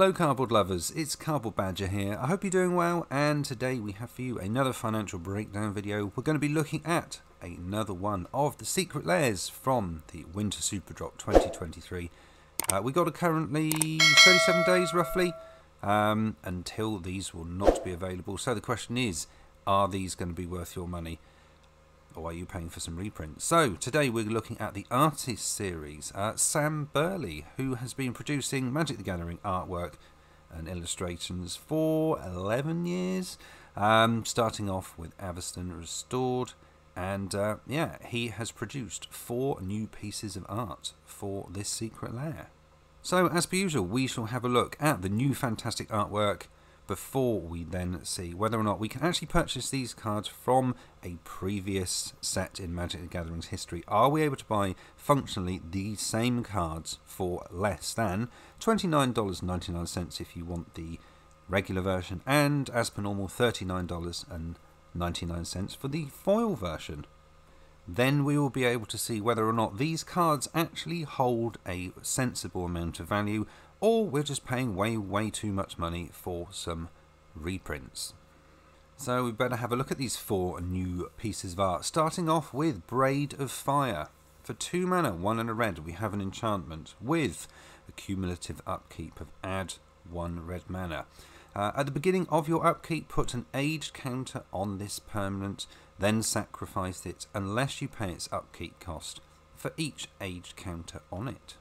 Hello cardboard lovers, it's Cardboard Badger here. I hope you're doing well and today we have for you another financial breakdown video. We're going to be looking at another one of the secret lairs from the Winter Super Drop 2023. Uh, we got a currently 37 days roughly um, until these will not be available. So the question is, are these going to be worth your money? Or are you paying for some reprints? So today we're looking at the artist series. Uh, Sam Burley, who has been producing Magic the Gathering artwork and illustrations for 11 years, um, starting off with Avacyn Restored. And uh, yeah, he has produced four new pieces of art for this secret lair. So as per usual, we shall have a look at the new fantastic artwork before we then see whether or not we can actually purchase these cards from a previous set in Magic the Gathering's history. Are we able to buy functionally the same cards for less than $29.99 if you want the regular version and as per normal $39.99 for the foil version? Then we will be able to see whether or not these cards actually hold a sensible amount of value or we're just paying way, way too much money for some reprints. So we better have a look at these four new pieces of art, starting off with Braid of Fire. For 2 mana, 1 and a red, we have an enchantment with a cumulative upkeep of add 1 red mana. Uh, at the beginning of your upkeep, put an aged counter on this permanent, then sacrifice it unless you pay its upkeep cost for each aged counter on it.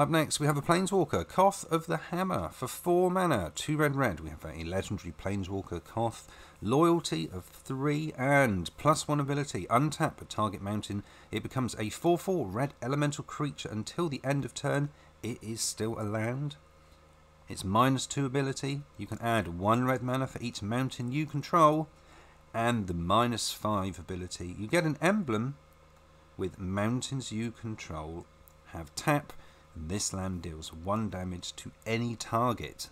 Up next, we have a Planeswalker, Koth of the Hammer, for 4 mana, 2 red red. We have a legendary Planeswalker, Koth, loyalty of 3, and plus 1 ability. Untap a target mountain. It becomes a 4 4 red elemental creature until the end of turn. It is still a land. It's minus 2 ability. You can add 1 red mana for each mountain you control. And the minus 5 ability. You get an emblem with mountains you control. Have tap this land deals 1 damage to any target.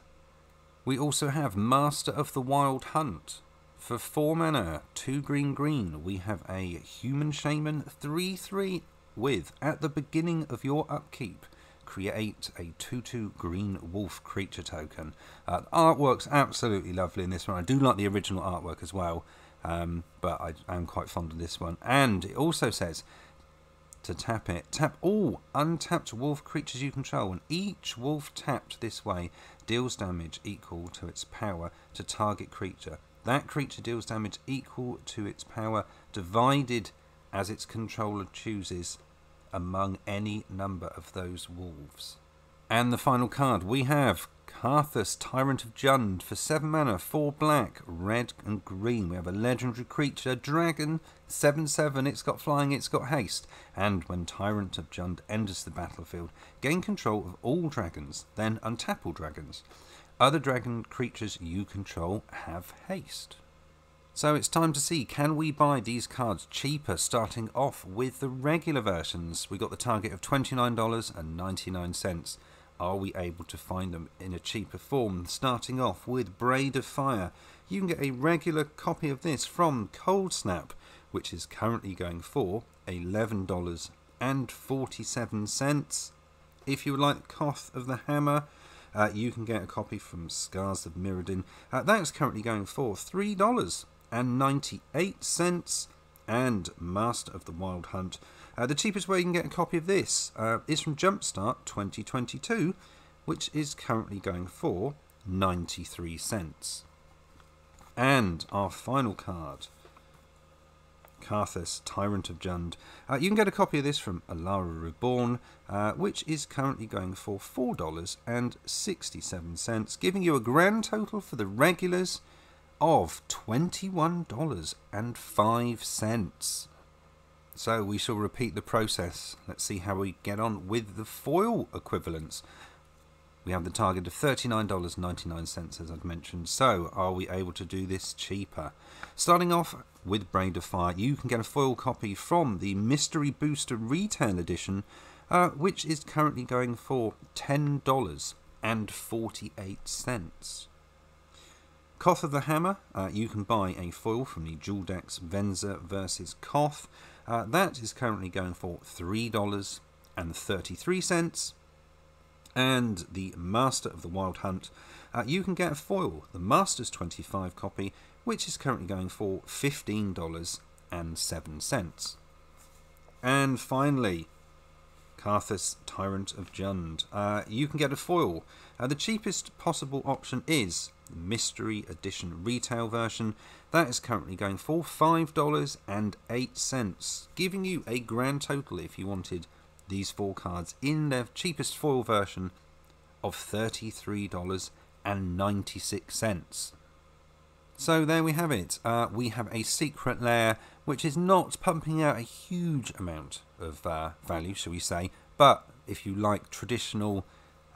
We also have Master of the Wild Hunt. For 4 mana, 2 green green, we have a Human Shaman 3-3 with, at the beginning of your upkeep, create a 2-2 green wolf creature token. Uh, artwork's absolutely lovely in this one. I do like the original artwork as well, um, but I am quite fond of this one. And it also says, to tap it. Tap all untapped wolf creatures you control, and each wolf tapped this way deals damage equal to its power to target creature. That creature deals damage equal to its power divided as its controller chooses among any number of those wolves. And the final card we have Karrthus, Tyrant of Jund, for 7 mana, 4 black, red and green. We have a legendary creature, a dragon, 7-7, it's got flying, it's got haste. And when Tyrant of Jund enters the battlefield, gain control of all dragons, then untap all dragons. Other dragon creatures you control have haste. So it's time to see, can we buy these cards cheaper starting off with the regular versions? We got the target of $29.99 are we able to find them in a cheaper form? Starting off with Braid of Fire. You can get a regular copy of this from Coldsnap, which is currently going for $11.47. If you would like Koth of the Hammer, uh, you can get a copy from Scars of Mirrodin. Uh, that's currently going for $3.98. And Master of the Wild Hunt uh, the cheapest way you can get a copy of this uh, is from Jumpstart 2022, which is currently going for 93 cents. And our final card, Karrthus, Tyrant of Jund. Uh, you can get a copy of this from Alara Reborn, uh, which is currently going for $4.67, giving you a grand total for the regulars of $21.05. So we shall repeat the process. Let's see how we get on with the foil equivalents. We have the target of $39.99 as I've mentioned. So are we able to do this cheaper? Starting off with Braid of Fire, you can get a foil copy from the Mystery Booster Retail Edition, uh, which is currently going for $10.48. Koth of the Hammer, uh, you can buy a foil from the Duel Decks Venser versus Koth. Uh, that is currently going for $3.33. and the Master of the Wild Hunt, uh, you can get a foil, the Master's 25 copy, which is currently going for $15.07. And finally, Karrthus, Tyrant of Jund. Uh, you can get a foil. Uh, the cheapest possible option is the Mystery Edition retail version. That is currently going for $5.08, giving you a grand total if you wanted these four cards in their cheapest foil version of $33.96. So there we have it. Uh, we have a secret lair which is not pumping out a huge amount of uh, value, shall we say. But if you like traditional,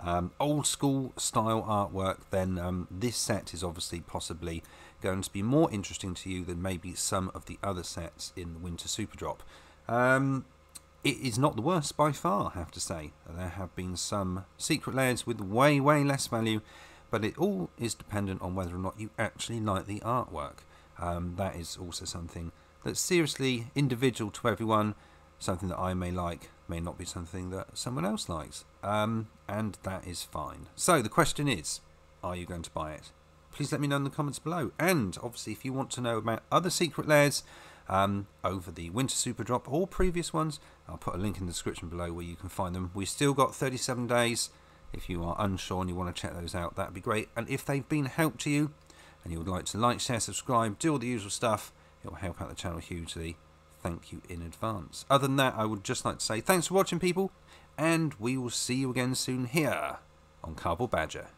um, old school style artwork, then um, this set is obviously possibly going to be more interesting to you than maybe some of the other sets in the Winter Super Drop. Um, it is not the worst by far, I have to say. There have been some secret lairs with way, way less value, but it all is dependent on whether or not you actually like the artwork. Um, that is also something that's seriously individual to everyone. Something that I may like may not be something that someone else likes, um, and that is fine. So the question is, are you going to buy it? Please let me know in the comments below. And obviously, if you want to know about other secret lairs, um, over the Winter Super Drop or previous ones, I'll put a link in the description below where you can find them. We've still got 37 days if you are unsure and you want to check those out, that'd be great. And if they've been a help to you and you would like to like, share, subscribe, do all the usual stuff, it will help out the channel hugely. Thank you in advance. Other than that, I would just like to say thanks for watching, people, and we will see you again soon here on Cardboard Badger.